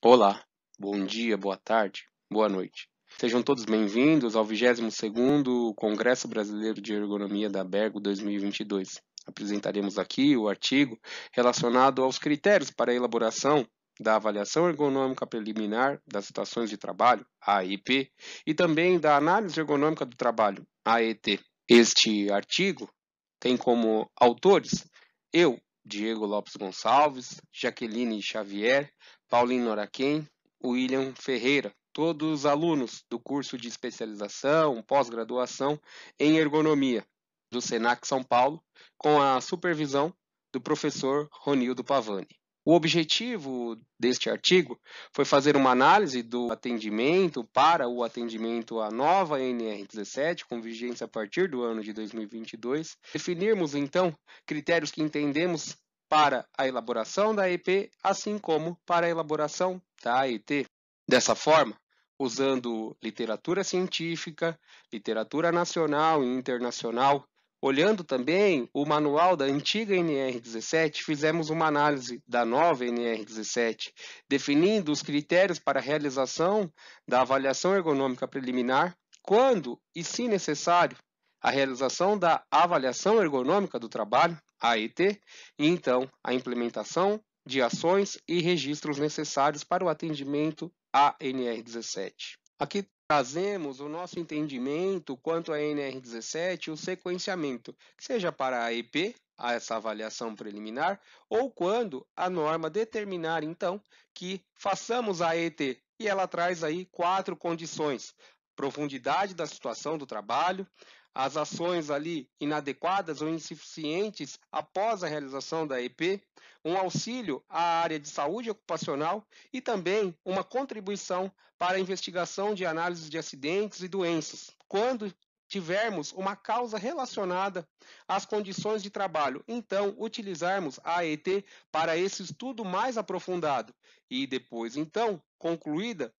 Olá, bom dia, boa tarde, boa noite. Sejam todos bem-vindos ao 22º Congresso Brasileiro de Ergonomia da Bergo 2022. Apresentaremos aqui o artigo relacionado aos critérios para a elaboração da avaliação ergonômica preliminar das situações de trabalho, AIP, e também da análise ergonômica do trabalho, AET. Este artigo tem como autores eu, Diego Lopes Gonçalves, Jaqueline Xavier, Paulinho Noraquem, William Ferreira, todos alunos do curso de especialização, pós-graduação em ergonomia do Senac São Paulo, com a supervisão do professor Ronildo Pavani. O objetivo deste artigo foi fazer uma análise do atendimento para o atendimento à nova NR17, com vigência a partir do ano de 2022, definirmos então critérios que entendemos para a elaboração da EP, assim como para a elaboração da AET. Dessa forma, usando literatura científica, literatura nacional e internacional, olhando também o manual da antiga NR17, fizemos uma análise da nova NR17, definindo os critérios para a realização da avaliação ergonômica preliminar, quando e, se necessário, a realização da avaliação ergonômica do trabalho, AET, e então a implementação de ações e registros necessários para o atendimento à NR17. Aqui trazemos o nosso entendimento quanto à NR17 e o sequenciamento, seja para a EP, essa avaliação preliminar, ou quando a norma determinar, então, que façamos a ET. E ela traz aí quatro condições: profundidade da situação do trabalho, as ações ali inadequadas ou insuficientes após a realização da EP, um auxílio à área de saúde ocupacional e também uma contribuição para a investigação de análises de acidentes e doenças, quando tivermos uma causa relacionada às condições de trabalho, então utilizarmos a AET para esse estudo mais aprofundado e depois, então, concluída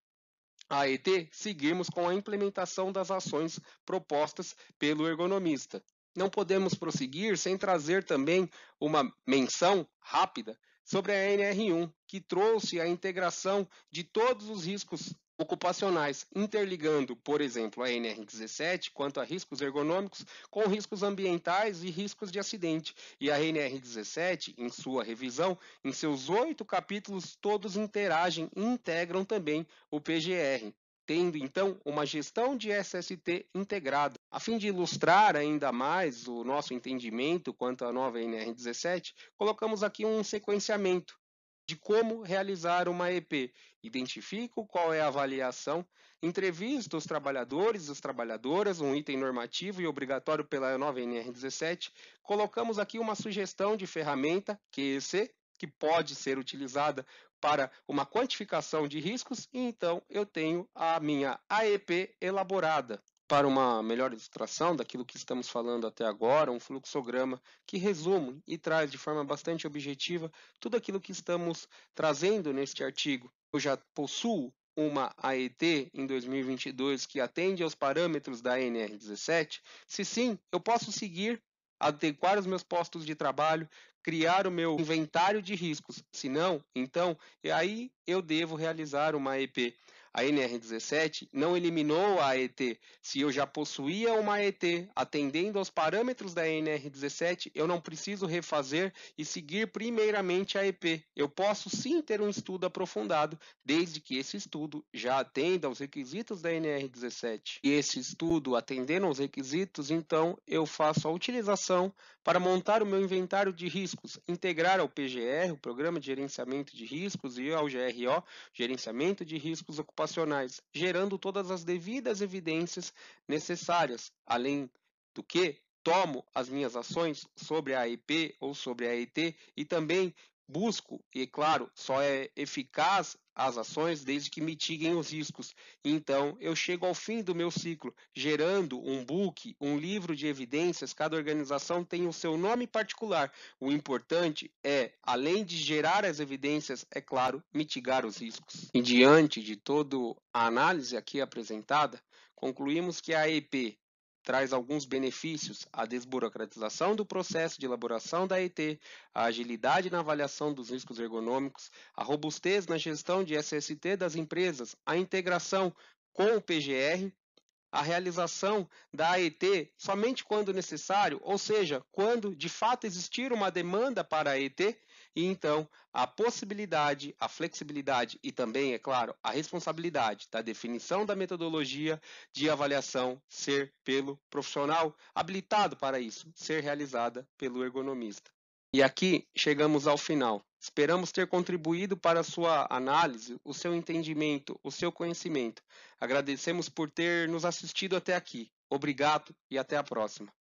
a ET, seguirmos com a implementação das ações propostas pelo ergonomista. Não podemos prosseguir sem trazer também uma menção rápida sobre a NR1, que trouxe a integração de todos os riscos ocupacionais, interligando, por exemplo, a NR17 quanto a riscos ergonômicos com riscos ambientais e riscos de acidente. E a NR17, em sua revisão, em seus oito capítulos, todos interagem e integram também o PGR tendo então uma gestão de SST integrada. A fim de ilustrar ainda mais o nosso entendimento quanto à nova NR17, colocamos aqui um sequenciamento de como realizar uma EP. Identifico qual é a avaliação, entrevista os trabalhadores e as trabalhadoras, um item normativo e obrigatório pela nova NR17. Colocamos aqui uma sugestão de ferramenta, QEC, que pode ser utilizada para uma quantificação de riscos, e então eu tenho a minha AEP elaborada para uma melhor ilustração daquilo que estamos falando até agora, um fluxograma que resume e traz de forma bastante objetiva tudo aquilo que estamos trazendo neste artigo. Eu já possuo uma AET em 2022 que atende aos parâmetros da NR17? Se sim, eu posso seguir, adequar os meus postos de trabalho, criar o meu inventário de riscos. Se não, então, aí eu devo realizar uma EP a NR17 não eliminou a AET. Se eu já possuía uma AET atendendo aos parâmetros da NR17, eu não preciso refazer e seguir primeiramente a EP. Eu posso sim ter um estudo aprofundado, desde que esse estudo já atenda aos requisitos da NR17. E esse estudo atendendo aos requisitos, então eu faço a utilização para montar o meu inventário de riscos, integrar ao PGR, o Programa de Gerenciamento de Riscos, e ao GRO, Gerenciamento de Riscos Ocupacionais ocupacionais, gerando todas as devidas evidências necessárias. Além do que, tomo as minhas ações sobre a IP ou sobre a ET e também busco, e claro, só é eficaz as ações desde que mitiguem os riscos. Então, eu chego ao fim do meu ciclo, gerando um book, um livro de evidências. Cada organização tem o seu nome particular. O importante é, além de gerar as evidências, é claro, mitigar os riscos. E diante de toda a análise aqui apresentada, concluímos que a EP traz alguns benefícios: a desburocratização do processo de elaboração da ET, a agilidade na avaliação dos riscos ergonômicos, a robustez na gestão de SST das empresas, a integração com o PGR, a realização da AET somente quando necessário, ou seja, quando de fato existir uma demanda para a AET, e então a possibilidade, a flexibilidade e também, é claro, a responsabilidade da definição da metodologia de avaliação ser pelo profissional habilitado para isso, ser realizada pelo ergonomista. E aqui chegamos ao final. Esperamos ter contribuído para a sua análise, o seu entendimento, o seu conhecimento. Agradecemos por ter nos assistido até aqui. Obrigado e até a próxima.